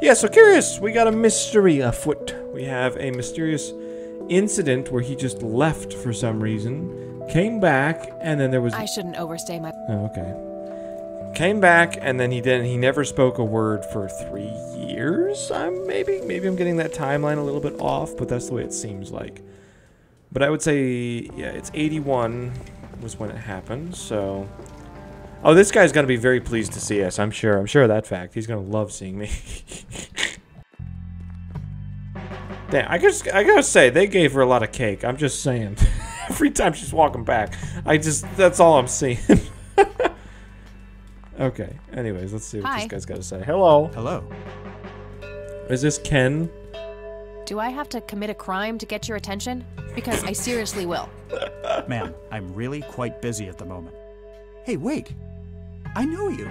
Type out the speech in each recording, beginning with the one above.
Yeah, so curious. We got a mystery afoot. We have a mysterious incident where he just left for some reason, came back, and then there was. I shouldn't overstay my. Oh, okay. Came back, and then he didn't. He never spoke a word for three years. I'm maybe maybe I'm getting that timeline a little bit off, but that's the way it seems like. But I would say, yeah, it's 81 was when it happened. So, oh, this guy's gonna be very pleased to see us. I'm sure. I'm sure of that fact. He's gonna love seeing me. Damn, I just I gotta say they gave her a lot of cake. I'm just saying. Every time she's walking back, I just that's all I'm seeing. okay. Anyways, let's see what Hi. this guy's got to say. Hello. Hello. Is this Ken? Do I have to commit a crime to get your attention? Because I seriously will. Ma'am, I'm really quite busy at the moment. Hey, wait. I know you.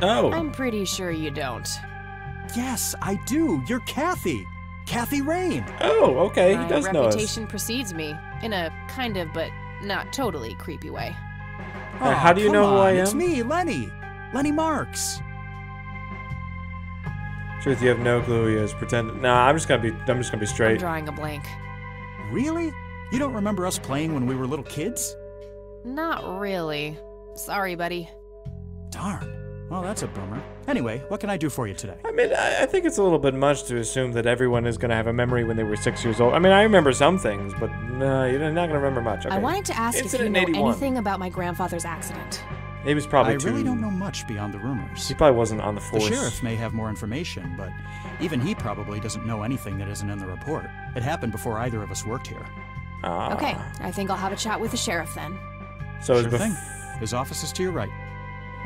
Oh. I'm pretty sure you don't. Yes, I do. You're Kathy. Kathy Rain. Oh, okay. He My does know us. reputation precedes me in a kind of but not totally creepy way. Uh, how do you come know who on, I It's me, Lenny. Lenny Marks. Truth, you have no clue who he is. Pretend. Nah, I'm just gonna be. I'm just gonna be I'm straight. drawing a blank. Really? You don't remember us playing when we were little kids? Not really. Sorry, buddy. Darn. Well, that's a bummer. Anyway, what can I do for you today? I mean, I, I think it's a little bit much to assume that everyone is gonna have a memory when they were six years old. I mean, I remember some things, but no, you're not gonna remember much. Okay. I wanted to ask Incident if you know 81. anything about my grandfather's accident. He was probably I too. really don't know much beyond the rumors. He probably wasn't on the force. The sheriff may have more information, but even he probably doesn't know anything that isn't in the report. It happened before either of us worked here. Ah. Okay, I think I'll have a chat with the sheriff then. So it Sure thing. His office is to your right.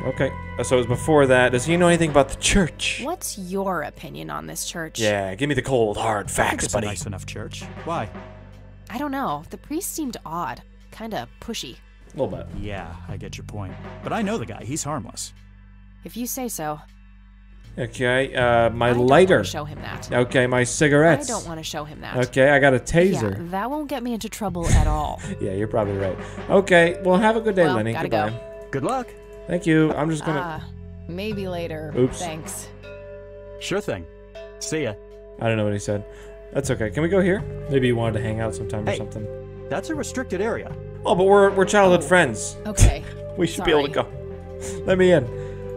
Okay. uh, So it was before that. Does he know anything about the church? What's your opinion on this church? Yeah, give me the cold, hard I think facts, it's buddy. a nice enough church. Why? I don't know. The priest seemed odd. Kinda pushy. A little bit. Yeah, I get your point. But I know the guy. He's harmless. If you say so. Okay, uh, my I don't lighter. wanna show him that. Okay, my cigarettes. I don't want to show him that. Okay, I got a Yeah, taser. that won't get me into trouble at all. Yeah, you're probably right. Okay, well, have a good day, Well, Lenny. gotta Goodbye. go. Good luck. Thank you. I'm just gonna. Ah, maybe later. Oops. Thanks. Sure thing. See ya. I don't know what he said. That's okay. Can we go here? Maybe you wanted to hang out sometime or something. That's a restricted area. Oh, but we're we're childhood Oh. friends. Okay. We should be able to go. Let me in.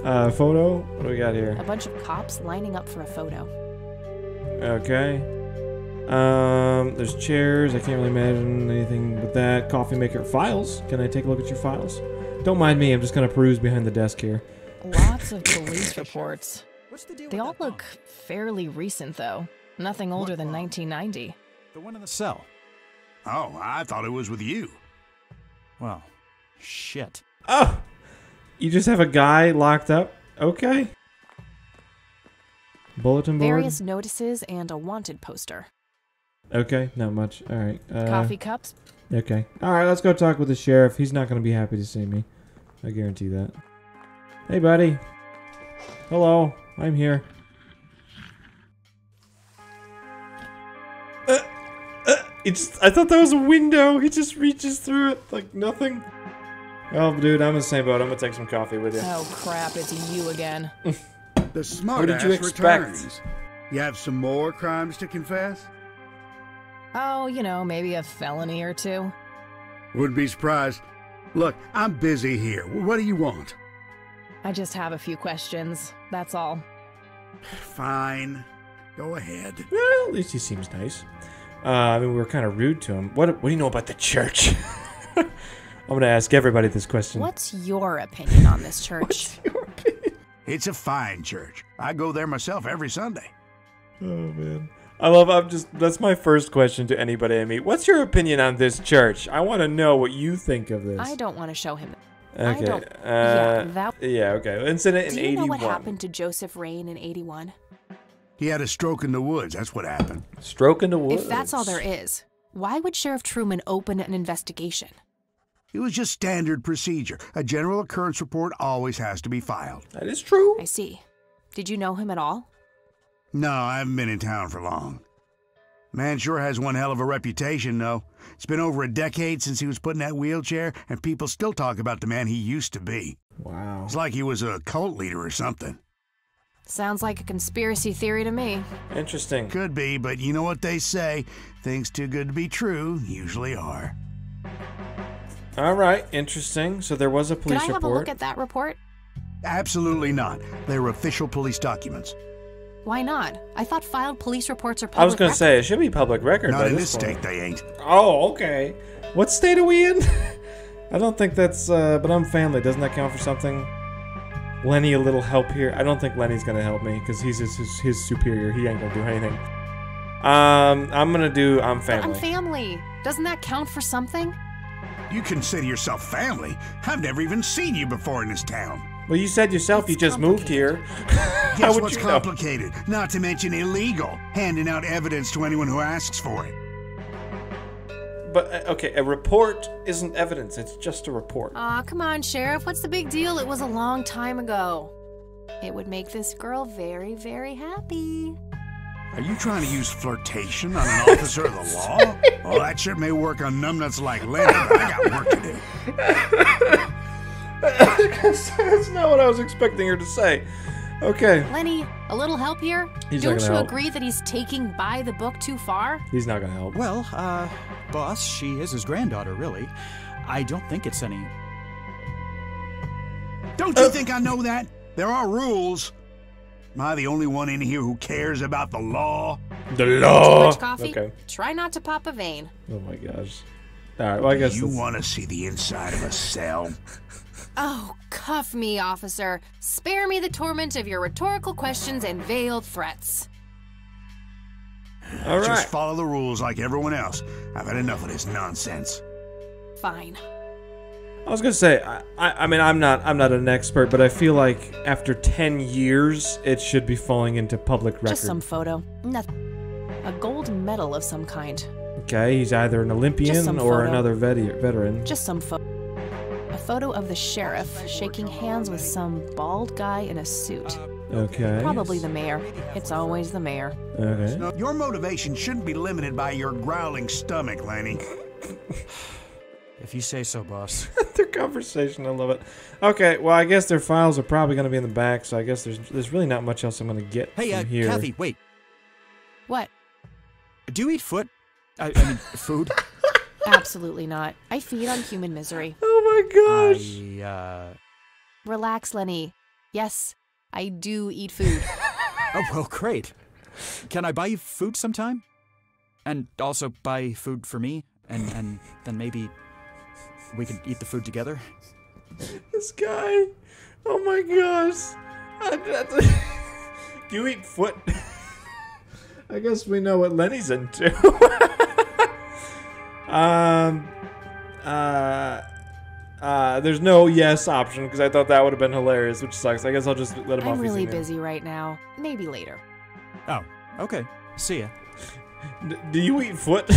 Uh, photo. What do we got here? A bunch of cops lining up for a photo. Okay. Um, there's chairs. I can't really imagine anything with that. Coffee maker files. Can I take a look at your files? Don't mind me. I'm just gonna peruse behind the desk here. Lots of police reports. What's the deal They with all look bunk? fairly recent, though. Nothing older than 1990. The one in the cell. Oh, I thought it was with you. Well, shit. Oh, you just have a guy locked up. Okay. Bulletin board. Various notices and a wanted poster. Okay, not much. All right. Uh, Coffee cups. Okay. All right, let's go talk with the sheriff. He's not going to be happy to see me. I guarantee that. Hey, buddy. Hello. I'm here. Uh, uh, it's. I thought that was a window. He just reaches through it like nothing. Oh, dude, I'm in the same boat. I'm gonna take some coffee with you. Oh crap, it's you again. The smart What did you expect? returns. You have some more crimes to confess? Oh, you know, maybe a felony or two. Wouldn't be surprised. Look, I'm busy here. What do you want? I just have a few questions. That's all. Fine. Go ahead. Well, at least he seems nice. Uh, I mean, we were kind of rude to him. What, what do you know about the church? I'm gonna ask everybody this question. What's your opinion on this church? your opinion? It's a fine church. I go there myself every Sunday. Oh man. I love I'm just that's my first question to anybody I meet. What's your opinion on this church? I want to know what you think of this. I don't want to show him. Okay. I don't. uh, yeah, that. yeah, okay. Incident in 81. Do you 81. know what happened to Joseph Rain in 81? He had a stroke in the woods. That's what happened. Stroke in the woods. If that's all there is, why would Sheriff Truman open an investigation? It was just standard procedure. A general occurrence report always has to be filed. That is true. I see. Did you know him at all? No, I haven't been in town for long. Man sure has one hell of a reputation, though. It's been over a decade since he was put in that wheelchair, and people still talk about the man he used to be. Wow. It's like he was a cult leader or something. Sounds like a conspiracy theory to me. Interesting. Could be, but you know what they say things too good to be true usually are. All right, interesting. So there was a police Could police I have report. a look at that report? Absolutely not. They're official police documents. Why not? I thought filed police reports are public I was going to record. say it should be public record. Not in this this state, they ain't. Oh, okay. What state are we in? I don't think that's. Uh, but I'm family. Doesn't that count for something? Lenny, a little help here. I don't think Lenny's gonna help me because he's his, his his superior. He ain't gonna do anything. Um, I'm gonna do. I'm But family. I'm family. Doesn't that count for something? You consider yourself family. I've never even seen you before in this town. Well, you said yourself you just moved here. How Guess what's you know? complicated? Not to mention illegal. Handing out evidence to anyone who asks for it. But uh, okay, a report isn't evidence. It's just a report. Aw, come on, Sheriff. What's the big deal? It was a long time ago. It would make this girl very, very happy. Are you trying to use flirtation on an officer of the law? Well, that shit may work on numbnuts like Lenny, but I got work to do. That's not what I was expecting her to say. Okay, Lenny, a little help here? He's not Don't gonna you help. agree that he's taking by the book too far? he's not gonna help. Well, uh, boss, she is his granddaughter, really. I don't think it's any. Don't you think I know that? There are rules. Am I the only one in here who cares about the law? The law. Too law. much coffee? Okay. Try not to pop a vein. Oh my gosh. All right. Well, I guess You want to see the inside of a cell? Oh, cuff me, officer. Spare me the torment of your rhetorical questions and veiled threats. All right. Just follow the rules like everyone else. I've had enough of this nonsense. Fine. I was gonna say, I, I, I mean, I'm not, I'm not an expert, but I feel like after ten years, it should be falling into public record. Just some photo. Nothing. A gold medal of some kind. Okay, he's either an Olympian or photo. another vet- veteran. Just some photo. A photo of the sheriff shaking hands with some bald guy in a suit. Okay. Probably the mayor. It's always the mayor. Okay. Your motivation shouldn't be limited by your growling stomach, Lenny. If you say so, boss. their conversation, I love it. Okay, well, I guess their files are probably gonna be in the back, so I guess there's, there's really not much else I'm gonna get Hey, from uh, here. Kathy, wait. What? Do you eat foot? I, I mean, food? Absolutely not. I feed on human misery. Oh my gosh. I, uh. Relax, Lenny. Yes, I do eat food. Oh, well, great. Can I buy you food sometime? And also buy food for me? And, and then maybe we could eat the food together? This guy. Oh my gosh. I- Do you eat foot? I guess we know what Lenny's into. Um. Uh. Uh, there's no yes option because I thought that would have been hilarious, which sucks. I guess I'll just let him off. I'm really easy now. busy right now. Maybe later. Oh, okay. See ya. D- do you eat foot?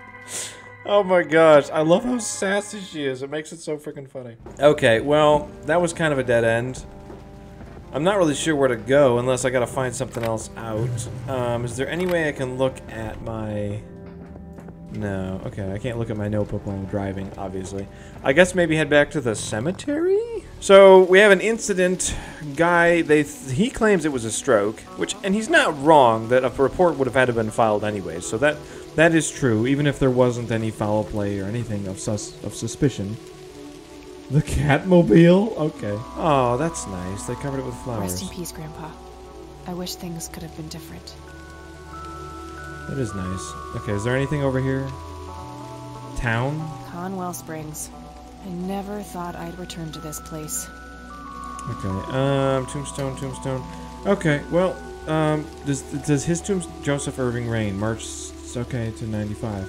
oh my gosh, I love how sassy she is. It makes it so freaking funny. Okay, well, that was kind of a dead end. I'm not really sure where to go unless I gotta find something else out. Um, is there any way I can look at my... No, okay, I can't look at my notebook while I'm driving, obviously. I guess maybe head back to the cemetery? So, we have an incident. Guy, they th- he claims it was a stroke, which, and he's not wrong that a report would have had to been filed anyway, so that that is true, even if there wasn't any foul play or anything of sus of suspicion. The Catmobile? Okay. Oh, that's nice. They covered it with flowers. Rest in peace, Grandpa. I wish things could have been different. That is nice. Okay, is there anything over here? Town? Conwell Springs. I never thought I'd return to this place. Okay. Um, tombstone, tombstone. Okay. Well, um, does does his tomb Joseph Irving Rain March? Okay, to ninety five.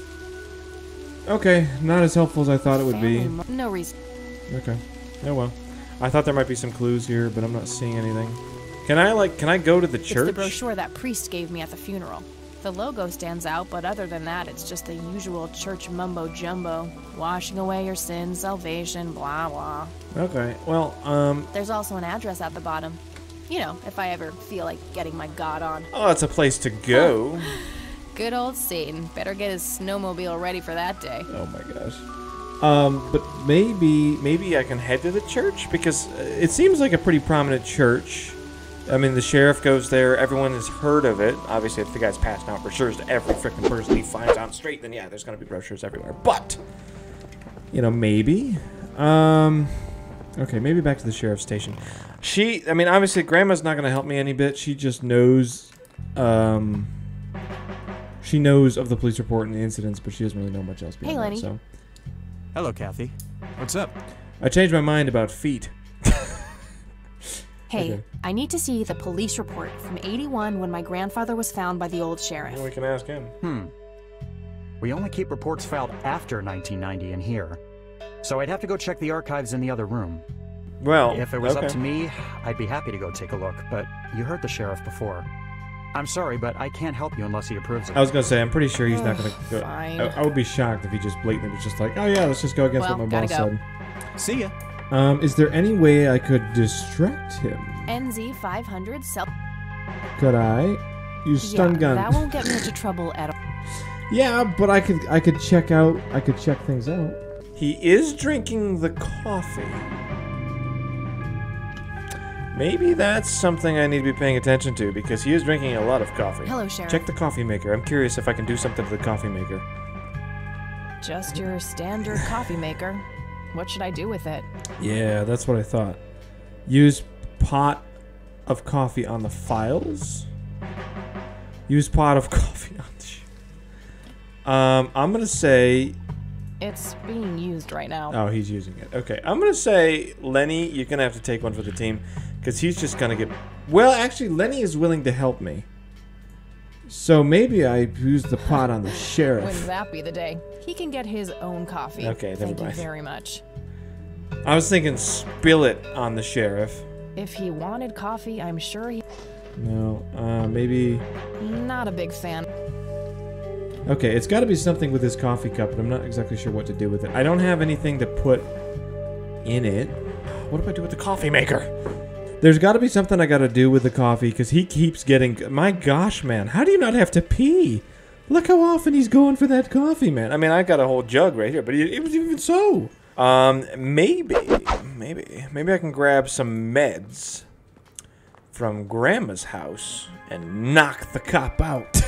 Okay, not as helpful as I thought it would be. No reason. Okay. Oh well. I thought there might be some clues here, but I'm not seeing anything. Can I like? Can I go to the church? It's the brochure that priest gave me at the funeral. The logo stands out, but other than that, it's just the usual church mumbo jumbo. Washing away your sins, salvation, blah blah. Okay. Well, um. There's also an address at the bottom. You know, if I ever feel like getting my god on. Oh, it's a place to go. Good old Satan. Better get his snowmobile ready for that day. Oh my gosh. Um, but maybe maybe I can head to the church because uh, it seems like a pretty prominent church. I mean, the sheriff goes there. Everyone has heard of it. Obviously, if the guy's passed out brochures to every freaking person he finds on the street, then yeah, there's gonna be brochures everywhere. But, you know, maybe. Um, okay, maybe back to the sheriff's station. She, I mean, obviously, Grandma's not gonna help me any bit. She just knows, um, she knows of the police report and the incidents, but she doesn't really know much else. beyond that, Lenny. So, Hello, Kathy. What's up? I changed my mind about feet. Hey, Okay. I need to see the police report from 81 when my grandfather was found by the old sheriff. We can ask him. Hmm. We only keep reports filed after 1990 in here. So I'd have to go check the archives in the other room. Well, If it was okay. up to me, I'd be happy to go take a look, but you heard the sheriff before. I'm sorry, but I can't help you unless he approves of I was gonna say, I'm pretty sure he's not gonna go. fine. I, I would be shocked if he just blatantly was just like, "Oh yeah, let's just go against Well, what my gotta boss go. said." See ya. Um, is there any way I could distract him? NZ 500 self. Could I use stun yeah, gun? That won't get me into trouble at all. yeah, but I could I could check out. I could check things out. He is drinking the coffee. Maybe that's something I need to be paying attention to because he is drinking a lot of coffee. Hello, Sheriff. Check the coffee maker. I'm curious if I can do something to the coffee maker. Just your standard coffee maker. What should I do with it? Yeah, that's what I thought. Use pot of coffee on the files. Use pot of coffee on the. Um, I'm gonna say. It's being used right now. Oh, he's using it. Okay, I'm gonna say Lenny. You're gonna have to take one for the team, because he's just gonna get. Well, actually, Lenny is willing to help me. So maybe I use the pot on the sheriff. Wouldn't that be the day? He can get his own coffee. Okay, never Thank mind. you very much. I was thinking spill it on the sheriff. If he wanted coffee, I'm sure he. No, uh, maybe. Not a big fan. Okay, it's got to be something with this coffee cup, but I'm not exactly sure what to do with it. I don't have anything to put in it. What do I do with the coffee maker? There's got to be something I got to do with the coffee because he keeps getting. My gosh, man, how do you not have to pee? Look how often he's going for that coffee, man. I mean, I got a whole jug right here, but it was even so. Um, maybe, maybe, maybe I can grab some meds from Grandma's house and knock the cop out.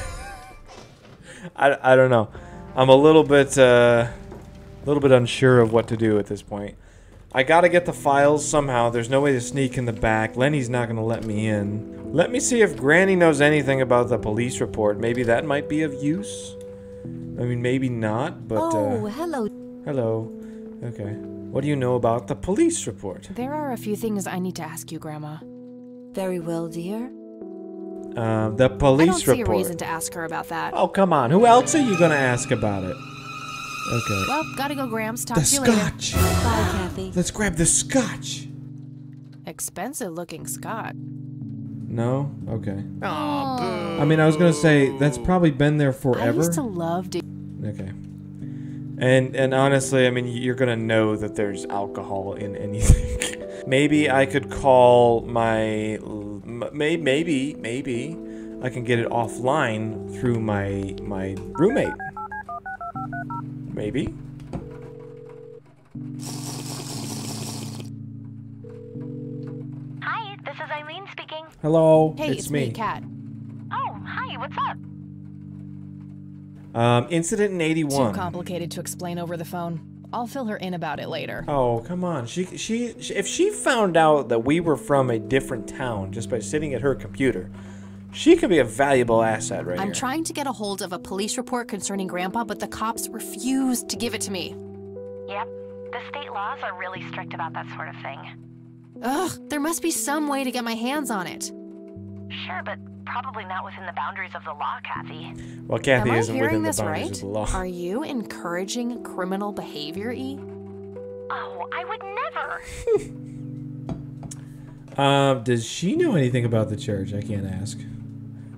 I, I don't know. I'm a little bit uh, a little bit unsure of what to do at this point. I gotta get the files somehow. There's no way to sneak in the back. Lenny's not gonna let me in. Let me see if Granny knows anything about the police report. Maybe that might be of use. I mean, maybe not, but oh, uh, hello. hello. Okay. What do you know about the police report? There are a few things I need to ask you, Grandma. Very well, dear. Uh, the police report. I police don't see report. a reason to ask her about that. Oh, come on. Who else are you gonna ask about it? Okay. Well, gotta go, Grams. Talk the to you later. scotch. Bye, Kathy. Let's grab the scotch. Expensive looking scotch. No? Okay. Oh, I mean, I was gonna say that's probably been there forever. I forever. used to love to. Okay. And and honestly, I mean, you're gonna know that there's alcohol in anything. maybe I could call my, may, maybe maybe I can get it offline through my my roommate. Maybe. Hi, this is Eileen speaking. Hello. Hey, it's, me, Kat. Um, incident in 81. Too complicated to explain over the phone. I'll fill her in about it later. Oh, come on. She, she, she, if she found out that we were from a different town just by sitting at her computer, she could be a valuable asset right I'm here. trying to get a hold of a police report concerning Grandpa, but the cops refused to give it to me. Yep, the state laws are really strict about that sort of thing. Ugh, there must be some way to get my hands on it. Sure, but probably not within the boundaries of the law, Kathy. well, Kathy Am isn't hearing within the boundaries right? of the law. Are you encouraging criminal behavior, E? Oh, I would never. Um, does she know anything about the church? I can't ask.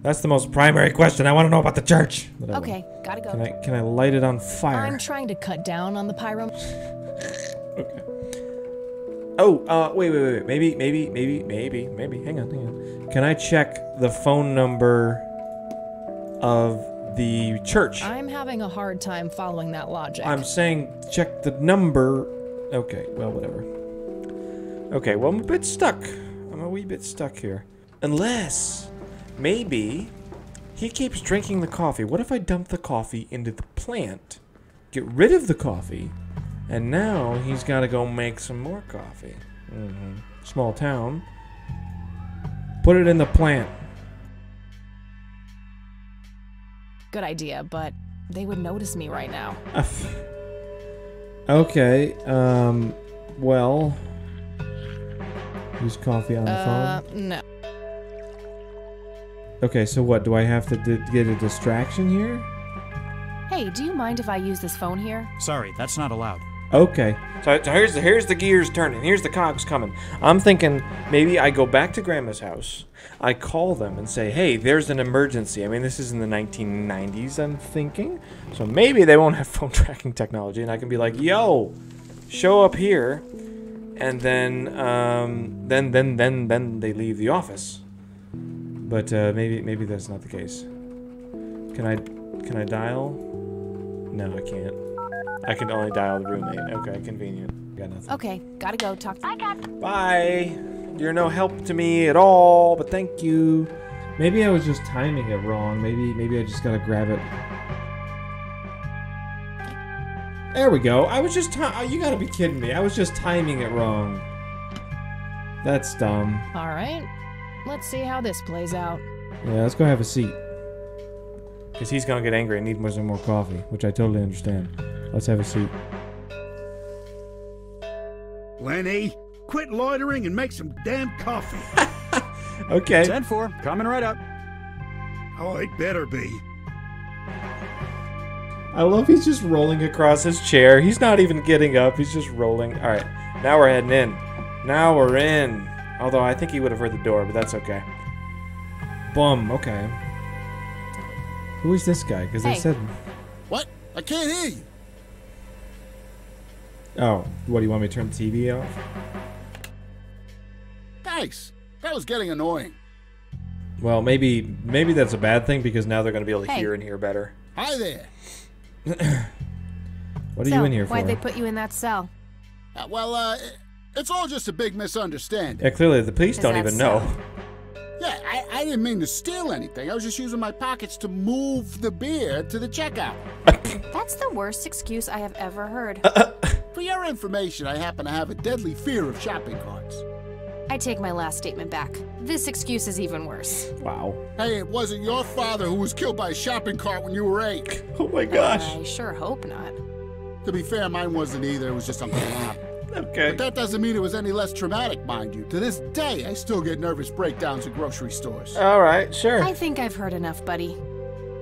That's the most primary question. I want to know about the church. But Okay, gotta go. Can I can I light it on fire? I'm trying to cut down on the pyro. Okay. Oh, uh, wait, wait, wait. Maybe, maybe, maybe, maybe, maybe. Hang on, hang on. Can I check the phone number of the church? I'm having a hard time following that logic. I'm saying check the number. Okay, well, whatever. Okay, well, I'm a bit stuck. I'm a wee bit stuck here. Unless, maybe, he keeps drinking the coffee. What if I dump the coffee into the plant, get rid of the coffee, and now he's got to go make some more coffee? hmm Small town. Put it in the plant. Good idea, but they would notice me right now. Okay, um, well. Use coffee on the Uh, phone. no. Okay, so what? Do I have to d- get a distraction here? Hey, do you mind if I use this phone here? Sorry, that's not allowed. Okay. So, so here's the here's the gears turning. Here's the cogs coming. I'm thinking maybe I go back to Grandma's house. I call them and say, "Hey, there's an emergency." I mean, this is in the 1990s. I'm thinking, so maybe they won't have phone tracking technology, and I can be like, "Yo, show up here," and then um, then then then then they leave the office. But uh, maybe maybe that's not the case. Can I can I dial? No, I can't. I can only dial the roommate. Okay, convenient. Got nothing. Okay, gotta go. Talk to Bye, Captain. Bye. You're no help to me at all, but thank you. Maybe I was just timing it wrong. Maybe maybe I just gotta grab it. There we go. I was just ti- oh, you gotta be kidding me. I was just timing it wrong. That's dumb. All right. Let's see how this plays out. Yeah, let's go have a seat. Because he's gonna get angry and need more some more coffee, which I totally understand. Let's have a seat. Lenny, quit loitering and make some damn coffee. Okay. 10 4, coming right up. oh, it better be. I love he's just rolling across his chair. He's not even getting up. He's just rolling. All right, now we're heading in. Now we're in. Although I think he would have heard the door, but that's okay. Bum. Okay. Who is this guy? Because they said. What? I can't hear you. Oh, what do you want me to turn the TV off? Thanks. That was getting annoying. Well, maybe maybe that's a bad thing because now they're going to be able to Hey. hear and hear better. Hi there. What are so, you in here for? why'd they put you in that cell? Uh, well, uh, it's all just a big misunderstanding. yeah, clearly the police Is don't even so? know. Yeah, I, I didn't mean to steal anything. I was just using my pockets to move the beer to the checkout. That's the worst excuse I have ever heard. Uh, For your information, I happen to have a deadly fear of shopping carts. I take my last statement back. This excuse is even worse. Wow. Hey, it wasn't your father who was killed by a shopping cart when you were eight. Oh my gosh. I sure hope not. To be fair, mine wasn't either. It was just Uncle Rob. Okay. But that doesn't mean it was any less traumatic, mind you. To this day, I still get nervous breakdowns at grocery stores. All right. Sure. I think I've heard enough, buddy.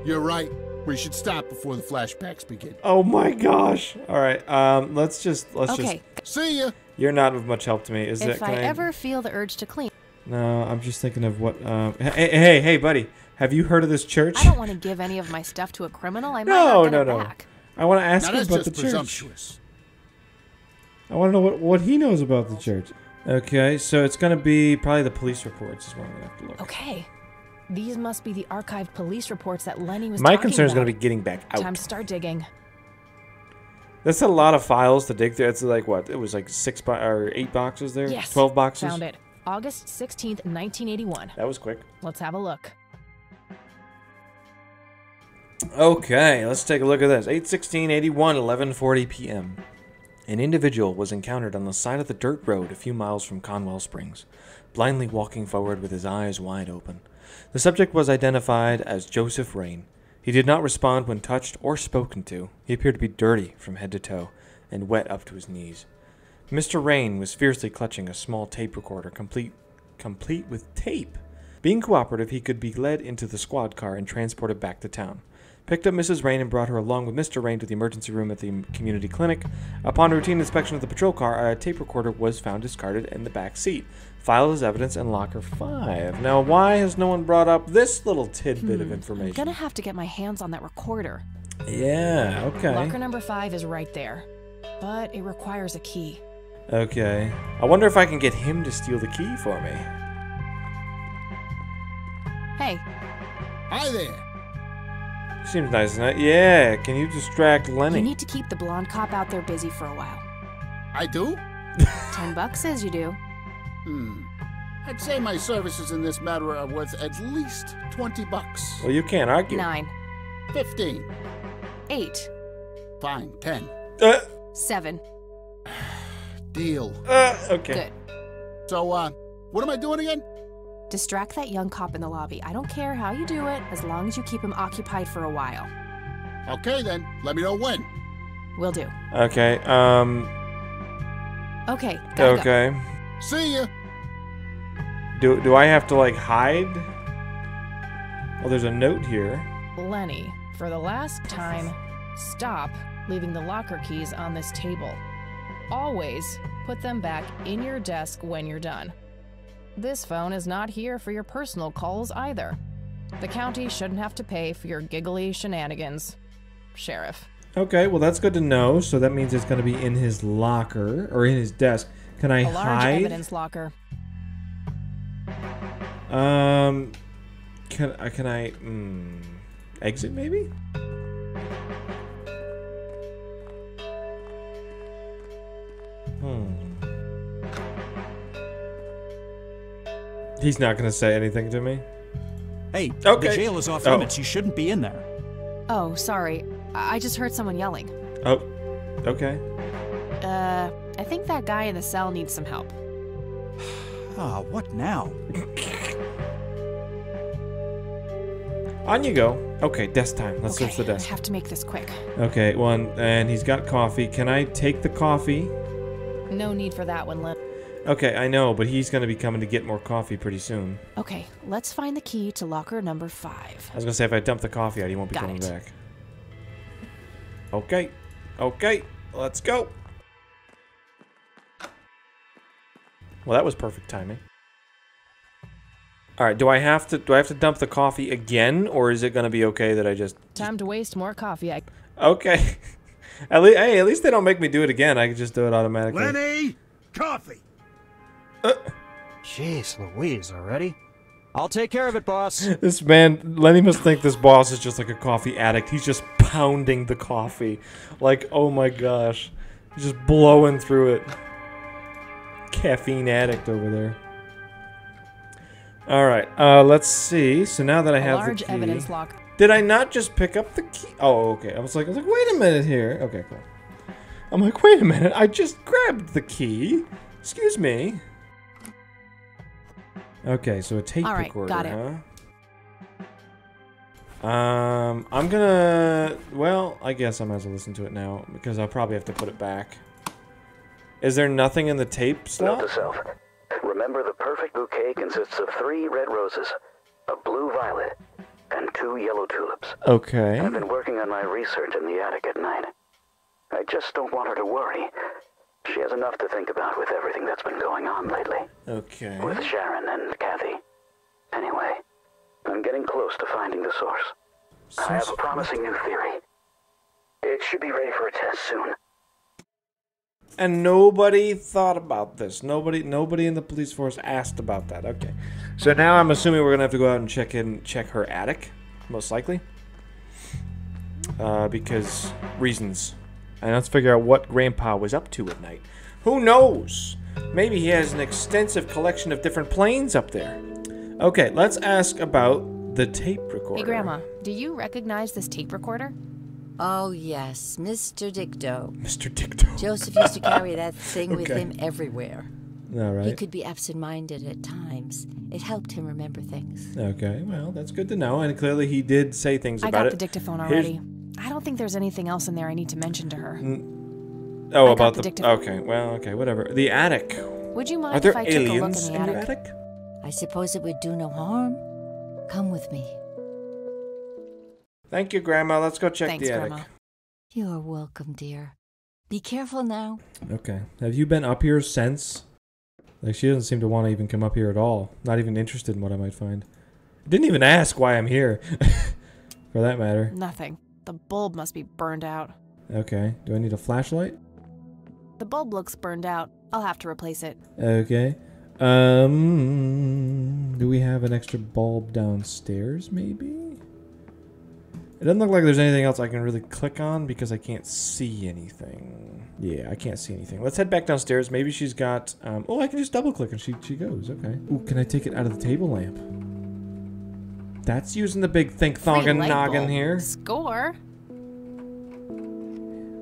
You're right. We should stop before the flashbacks begin. Oh my gosh. All right. Um. Let's just. Let's Okay, just. See ya. You're not of much help to me. Is it if that? I Can ever feel the urge to clean, No. I'm just thinking of what. Um. Hey, hey, hey, buddy. Have you heard of this church? I don't want to give any of my stuff to a criminal. I might No, not get no, it no. back. I want to ask Now him about the just church. presumptuous. I want to know what what he knows about the church. Okay. So it's gonna be probably the police reports is what I'm gonna have to look. Okay. These must be the archived police reports that Lenny was My concern is gonna be getting back out. Time to start digging. That's a lot of files to dig through. It's like what? It was like six or eight boxes there. Yes. Twelve boxes. Found it. August 16th, 1981. That was quick. Let's have a look. Okay, let's take a look at this. 81681, 1140 p.m. An individual was encountered on the side of the dirt road a few miles from Conwell Springs, blindly walking forward with his eyes wide open. The subject was identified as Joseph Rain. He did not respond when touched or spoken to. He appeared to be dirty from head to toe and wet up to his knees. Mr. Rain was fiercely clutching a small tape recorder, complete complete with tape. Being cooperative, he could be led into the squad car and transported back to town. Picked up Mrs. Rain and brought her along with Mr. Rain to the emergency room at the community clinic. Upon routine inspection of the patrol car, a tape recorder was found discarded in the back seat, filed as evidence in locker 5. Now, why has no one brought up this little tidbit of hmm, information? I'm gonna have to get my hands on that recorder. Yeah, okay. Locker number five is right there, but it requires a key. Okay. I wonder if I can get him to steal the key for me. Hey, Hi there. Seems nice, isn't it? Yeah, can you distract Lenny? you need to keep the blonde cop out there busy for a while. I do? Ten bucks says you do. Hmm. I'd say my services in this matter are worth at least 20 bucks. Well, you can't argue. Nine. 15. Eight. Fine, 10. Uh, Seven. Deal. uh, okay. Good. So, uh, what am I doing again? Distract that young cop in the lobby. I don't care how you do it, as long as you keep him occupied for a while. Okay then, let me know when. Will do. Okay. Um. Okay. Gotta go. Okay. See ya. Do do I have to like hide? Oh, there's a note here. Lenny, for the last time, stop leaving the locker keys on this table. Always put them back in your desk when you're done. This phone is not here for your personal calls either. The county shouldn't have to pay for your giggly shenanigans. Sheriff. Okay, well that's good to know. So that means it's gonna be in his locker or in his desk. Can I A large hide? evidence locker. Um, can I can I mm, exit maybe? He's not gonna say anything to me. Hey, Okay. the jail is off Oh. limits. You shouldn't be in there. Oh, sorry. I I just heard someone yelling. Oh, okay. Uh, I think that guy in the cell needs some help. Ah, what now? On you go. Okay, desk time. Let's okay, search the desk. I have to make this quick. Okay, one, and he's got coffee. Can I take the coffee? No need for that one, Lynn. Okay, I know, but he's gonna be coming to get more coffee pretty soon. Okay, let's find the key to locker number five. I was gonna say if I dump the coffee out, he won't be Got coming it. back. Okay, okay, let's go. Well, that was perfect timing. All right, do I have to do I have to dump the coffee again, or is it gonna be okay that I just Time to waste more coffee. I okay? at least hey, at least they don't make me do it again. I can just do it automatically. Lenny, coffee. Jeez Louise, already? I'll take care of it, boss. This man, Lenny must think this boss is just like a coffee addict. He's just pounding the coffee. Like, oh my gosh. He's just blowing through it. Caffeine addict over there. Alright, uh, let's see. So now that I have large the key. evidence locker. Did I not just pick up the key? Oh, okay. I was like, I was like, wait a minute here. Okay, cool. I'm like, wait a minute. I just grabbed the key. Excuse me. Okay, so a tape All right, recorder, got it. huh? Um, I'm gonna. Well, I guess I might as well listen to it now because I'll probably have to put it back. Is there nothing in the tape Note slot? to self. Remember the perfect bouquet consists of three red roses, a blue violet, and two yellow tulips. Okay. I've been working on my research in the attic at night. I just don't want her to worry. She has enough to think about with everything that's been going on lately. Okay. With Sharon and Kathy. Anyway, I'm getting close to finding the source. I have a promising new theory. It should be ready for a test soon. And nobody thought about this. Nobody, nobody in the police force asked about that. Okay, so now I'm assuming we're gonna have to go out and check in, check her attic, most likely, uh, because reasons. And let's figure out what Grandpa was up to at night. Who knows? Maybe he has an extensive collection of different planes up there. Okay, let's ask about the tape recorder. Hey, Grandma, do you recognize this tape recorder? Oh, yes, Mr. Dicto. Mr. Dicto. Joseph used to carry that thing with him everywhere. All right. He could be absent minded at times. It helped him remember things. Okay, well, that's good to know. And clearly, he did say things I about it. I got the dictaphone Here's- already. I don't think there's anything else in there I need to mention to her. Oh, I about the the. okay, well, okay, whatever. The attic. Would you mind Are there if I took a look aliens in the in your attic? attic? I suppose it would do no harm. Come with me. Thank you, Grandma. Let's go check Thanks, the attic. Grandma. You're welcome, dear. Be careful now. Okay. Have you been up here since? Like, she doesn't seem to want to even come up here at all. Not even interested in what I might find. Didn't even ask why I'm here. For that matter. Nothing. The bulb must be burned out. Okay. Do I need a flashlight? The bulb looks burned out. I'll have to replace it. Okay. Um, do we have an extra bulb downstairs, maybe? It doesn't look like there's anything else I can really click on because I can't see anything. Yeah, I can't see anything. Let's head back downstairs. Maybe she's got... Um, oh, I can just double click and she, she goes. Okay. Ooh, can I take it out of the table lamp? That's using the big think thongin light noggin here. Score.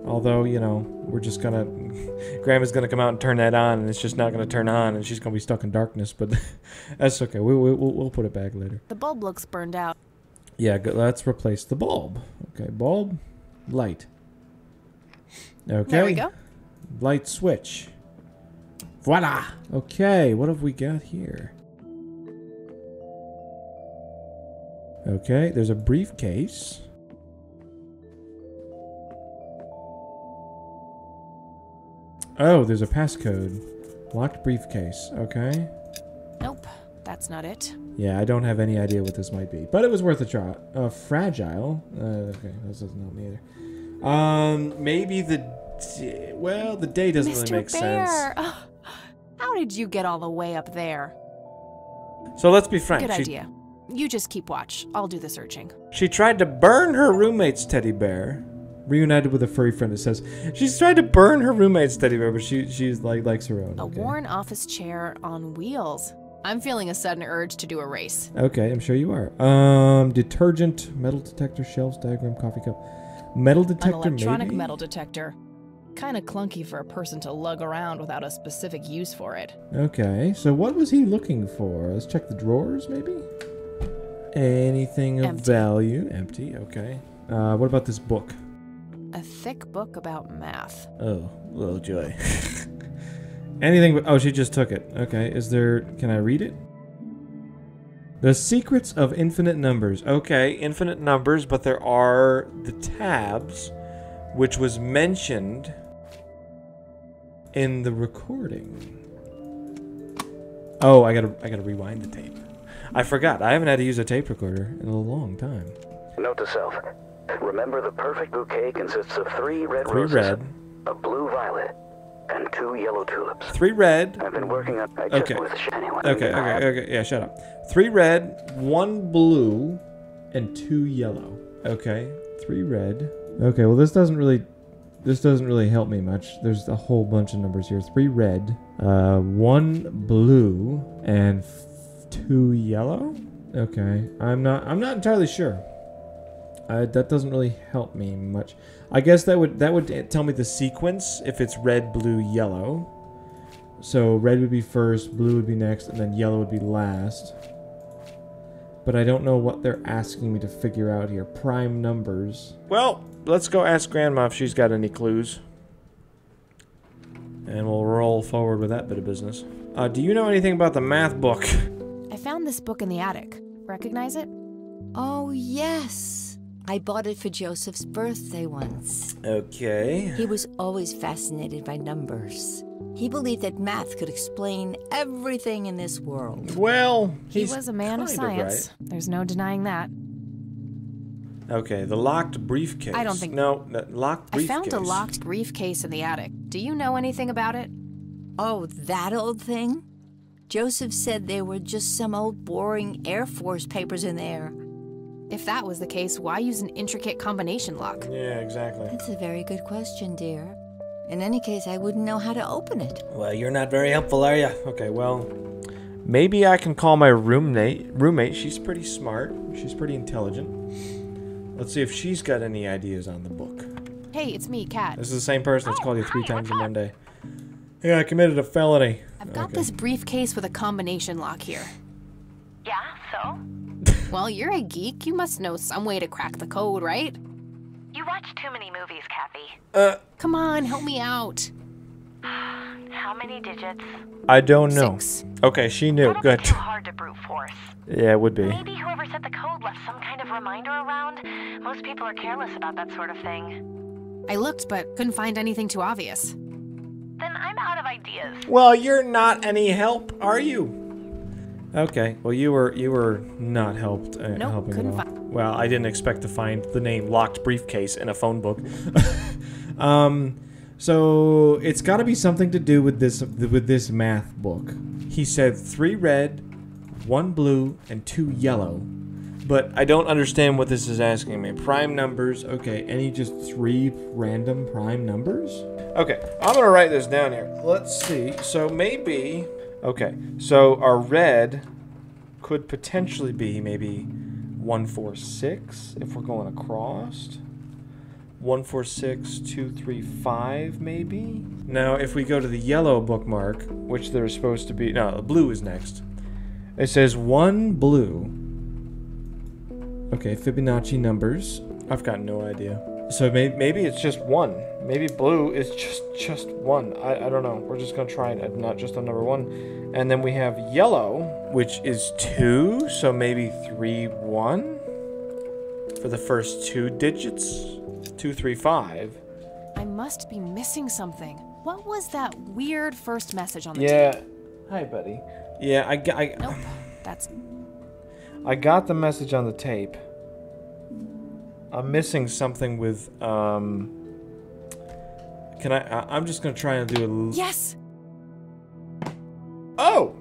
Although, you know, we're just gonna... Grandma's gonna come out and turn that on and it's just not gonna turn on and she's gonna be stuck in darkness. But that's okay. We, we, we'll, we'll put it back later. The bulb looks burned out. Yeah, let's replace the bulb. Okay, bulb, light. Okay. There we go. Light switch. Voila! Okay, what have we got here? Okay, there's a briefcase. Oh, there's a passcode. Locked briefcase. Okay. Nope, that's not it. Yeah, I don't have any idea what this might be, but it was worth a try. Uh, fragile. Uh, okay, this doesn't help me either. Um, maybe the. Well, the day doesn't Mr. really make Bear. sense. Oh, how did you get all the way up there? So let's be frank. Good she, idea. You just keep watch. I'll do the searching. She tried to burn her roommate's teddy bear. Reunited with a furry friend, it says she's tried to burn her roommate's teddy bear, but she she's like likes her own. A okay. worn office chair on wheels. I'm feeling a sudden urge to do a race. Okay, I'm sure you are. Um, detergent, metal detector, shelves, diagram, coffee cup, metal detector. An electronic maybe. metal detector. Kinda clunky for a person to lug around without a specific use for it. Okay, so what was he looking for? Let's check the drawers, maybe. Anything of Empty. value? Empty. Okay. Uh, what about this book? A thick book about math. Oh, little joy. Anything but oh, she just took it. Okay, is there? Can I read it? The secrets of infinite numbers. Okay, infinite numbers, but there are the tabs, which was mentioned in the recording. Oh, I gotta, I gotta rewind the tape. I forgot. I haven't had to use a tape recorder in a long time. Note to self. Remember the perfect bouquet consists of three red Three roses, red, a blue violet, and two yellow tulips. three red, I've been working on I Okay. with sh- anyone. Okay, okay, okay. Yeah, shut up. Three red, one blue, and two yellow. Okay, three red. Okay, well this doesn't really, this doesn't really help me much. There's a whole bunch of numbers here. Three red, uh, one blue, and two yellow. Okay, I'm not, I'm not entirely sure. Uh, that doesn't really help me much. I guess that would that would tell me the sequence if it's red, blue, yellow. So red would be first, blue would be next, and then yellow would be last. But I don't know what they're asking me to figure out here. Prime numbers. Well, let's go ask Grandma if she's got any clues. And we'll roll forward with that bit of business. Uh, do you know anything about the math book? I found this book in the attic. Recognize it? Oh, yes. I bought it for Joseph's birthday once. Okay. He was always fascinated by numbers. He believed that math could explain everything in this world. Well, He was a man of kind science. There's no denying that. Okay, the locked briefcase. I don't think- No, that locked I found a locked briefcase in the attic. Do you know anything about it? Oh, that old thing? Joseph said there were just some old boring Air Force papers in there. If that was the case, why use an intricate combination lock? Yeah, exactly. That's a very good question, dear. In any case, I wouldn't know how to open it. Well, you're not very helpful, are you? Okay, well, maybe I can call my roommate. Roommate, she's pretty smart. She's pretty intelligent. Let's see if she's got any ideas on the book. Hey, it's me, Kat. This is the same person that's Oh, called you three times what's in one day. Yeah, I committed a felony. I've got Okay. this briefcase with a combination lock here. Yeah, so? Well, you're a geek. You must know some way to crack the code, right? You watch too many movies, Kathy. Uh, Come on, help me out. How many digits? I don't know. Six. Okay, she knew. That'll Good. be too hard to brute force. Yeah, it would be. Maybe whoever set the code left some kind of reminder around. Most people are careless about that sort of thing. I looked, but couldn't find anything too obvious. Then I'm out of ideas. Well, you're not any help, are you? Okay. Well, you were you were not helped. Uh, Nope, helping couldn't at all. Well, I didn't expect to find the name locked briefcase in a phone book. um, so it's got to be something to do with this with this math book. He said three red, one blue, and two yellow. But I don't understand what this is asking me. Prime numbers. Okay, any just three random prime numbers? Okay, I'm gonna write this down here. Let's see. So maybe. Okay, so our red could potentially be maybe 146 if we're going across. 146, 235 maybe? Now, if we go to the yellow bookmark, which there's supposed to be. No, the blue is next. It says one blue. Okay, Fibonacci numbers. I've got no idea. So may maybe it's just one. Maybe blue is just just one. I, I don't know. We're just gonna try it, not just on number one. And then we have yellow, which is two. So maybe three one for the first two digits. Two three five. I must be missing something. What was that weird first message on the Yeah. tape? Hi, buddy. Yeah, I, g- I, Nope. That's I got the message on the tape. I'm missing something with um. Can I? I I'm just gonna try and do a. yes. Oh.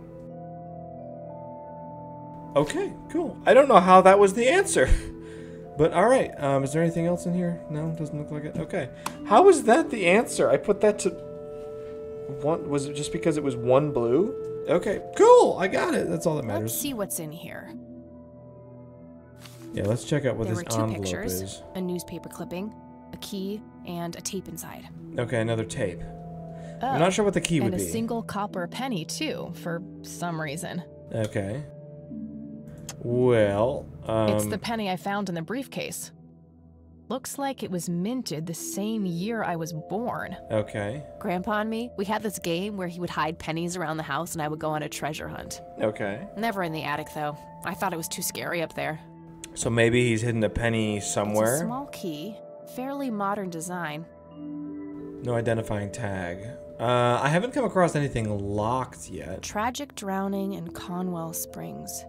Okay, cool. I don't know how that was the answer, but all right. Um, is there anything else in here? No, doesn't look like it. Okay, how was that the answer? I put that to. One was it just because it was one blue? Okay, cool. I got it. That's all that matters. Let's see what's in here. Yeah, let's check out what this is. there this were two envelope pictures, is. a newspaper clipping, a key, and a tape inside. Okay, another tape. Oh, I'm not sure what the key would be. and would a single copper penny too, for some reason. Okay. Well, um, it's the penny I found in the briefcase. Looks like it was minted the same year I was born. okay, Grandpa and me, we had this game where he would hide pennies around the house and I would go on a treasure hunt. okay. Never in the attic, though. I thought it was too scary up there. So maybe he's hidden a penny It's a somewhere. small key, fairly modern design. No identifying tag. Uh, I haven't come across anything locked yet. Tragic drowning in Conwell Springs.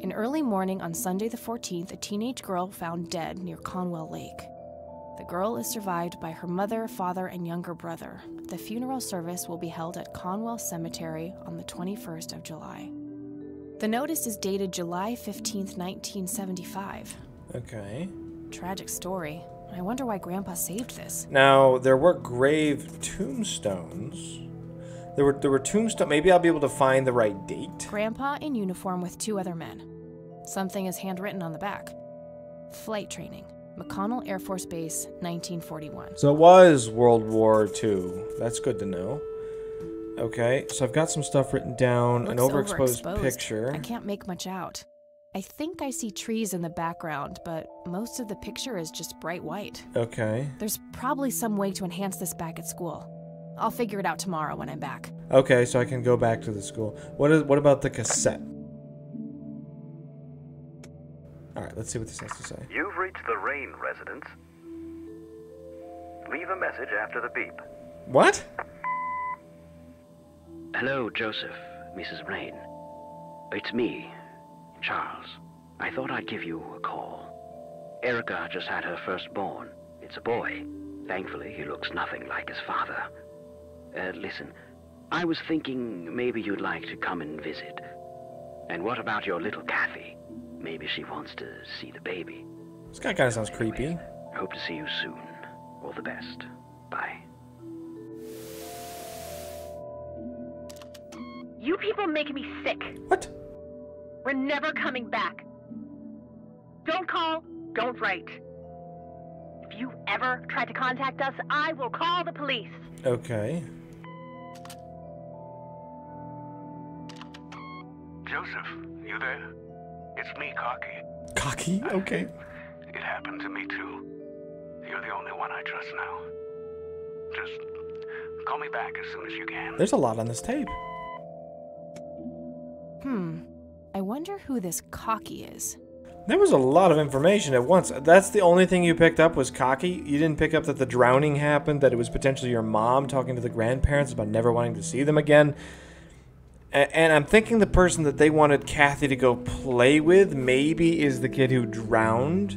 In early morning on Sunday the 14th, a teenage girl found dead near Conwell Lake. The girl is survived by her mother, father, and younger brother. The funeral service will be held at Conwell Cemetery on the 21st of July. The notice is dated July 15th, 1975. Okay. Tragic story. I wonder why Grandpa saved this. Now there were grave tombstones. There were there were tombstone. Maybe I'll be able to find the right date. Grandpa in uniform with two other men. Something is handwritten on the back. Flight training. McConnell Air Force Base, 1941. So it was World War II. That's good to know. Okay, so I've got some stuff written down. An overexposed, overexposed. picture. I can't make much out. I think I see trees in the background, but most of the picture is just bright white. Okay. There's probably some way to enhance this back at school. I'll figure it out tomorrow when I'm back. Okay, so I can go back to the school. What is what about the cassette? All right, let's see what this has to say. You've reached the Rain residence. Leave a message after the beep. What? Hello, Joseph, Mrs. Rain. It's me, Charles. I thought I'd give you a call. Erica just had her firstborn. It's a boy. Thankfully, he looks nothing like his father. Uh, listen, I was thinking maybe you'd like to come and visit. And what about your little Kathy? Maybe she wants to see the baby. This guy kind of sounds creepy. Hope to see you soon. All the best. Bye. You people make me sick. What? We're never coming back. Don't call, don't write. If you ever try to contact us, I will call the police. Okay. Joseph, you there? It's me, Cocky. Cocky? Okay. It happened to me too. You're the only one I trust now. Just call me back as soon as you can. There's a lot on this tape. Hmm. I wonder who this cocky is. There was a lot of information at once. That's the only thing you picked up was cocky. You didn't pick up that the drowning happened, that it was potentially your mom talking to the grandparents about never wanting to see them again. And I'm thinking the person that they wanted Kathy to go play with maybe is the kid who drowned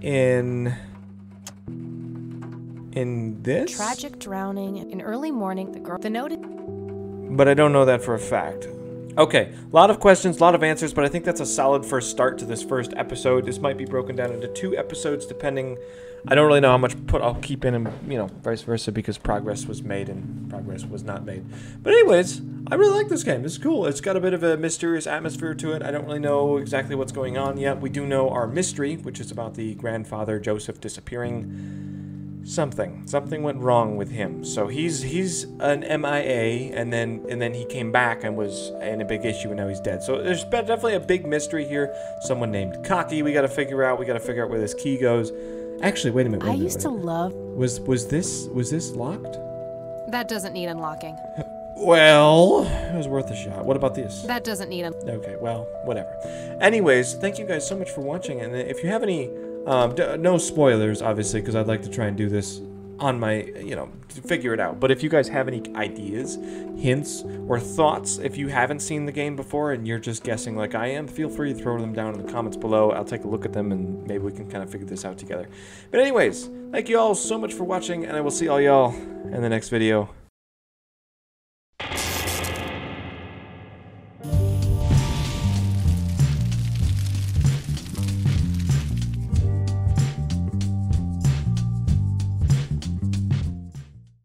in in this. Tragic drowning in early morning. The girl. The note. But I don't know that for a fact. Okay, a lot of questions, a lot of answers, but I think that's a solid first start to this first episode. This might be broken down into two episodes, depending. I don't really know how much put I'll keep in, and you know, vice versa, because progress was made and progress was not made. But anyways, I really like this game. It's cool. It's got a bit of a mysterious atmosphere to it. I don't really know exactly what's going on yet. We do know our mystery, which is about the grandfather Joseph disappearing something something went wrong with him so he's he's an mia and then and then he came back and was in a big issue and now he's dead so there's definitely a big mystery here someone named cocky we got to figure out we got to figure out where this key goes actually wait a minute wait a I minute, used to minute. love. was was this was this locked That doesn't need unlocking. well it was worth a shot what about this That doesn't need un- Okay, well, whatever. Anyways, thank you guys so much for watching. And if you have any, um, no spoilers, obviously, because I'd like to try and do this on my, you know, to figure it out. But if you guys have any ideas, hints, or thoughts, if you haven't seen the game before and you're just guessing like I am, feel free to throw them down in the comments below. I'll take a look at them and maybe we can kind of figure this out together. But anyways, thank you all so much for watching, and I will see all y'all in the next video.